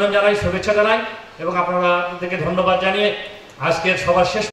অভিনন্দন জানাই শুভেচ্ছা জানাই এবং আপনারা থেকে ধন্যবাদ জানিয়ে আজকের সবার শেষ